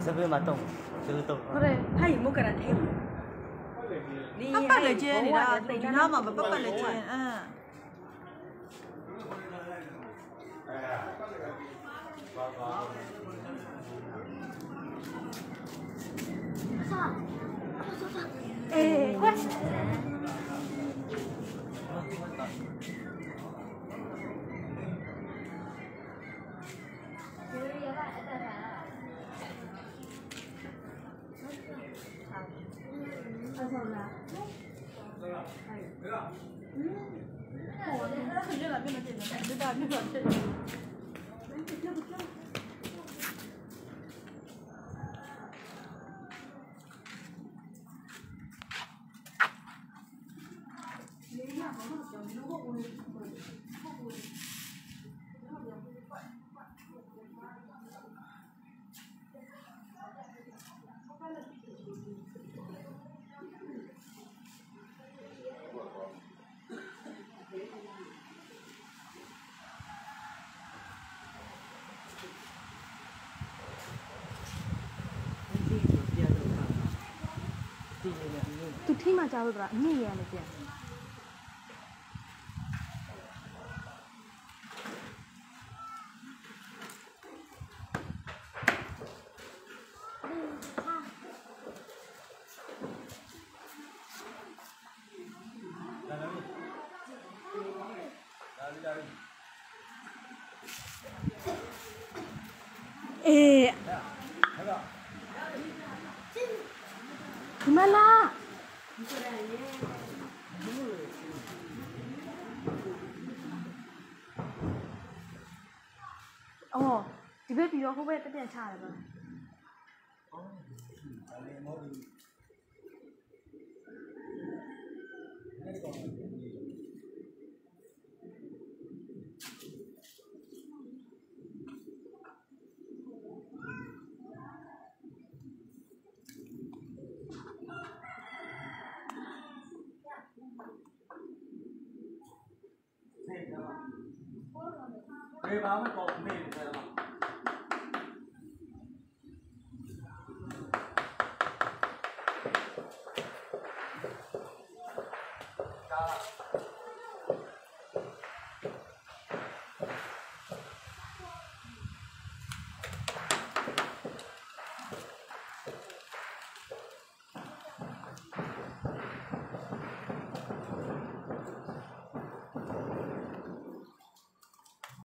是不是蛮动？就是动。不对，他也没跟他听。他不来接了，来，嗯。媳妇儿，夜饭带饭了。好。俺嫂子。知道了，哎，对了。 သူထိမှကြားလို့ကညင်ရနေပြန် အေးဒီမလားအော်ဒီဘက်ပြီးတော့ဟိုဘက်တက်ပြန်ချရတယ်ဗျ 可以把他们保护嘛吗？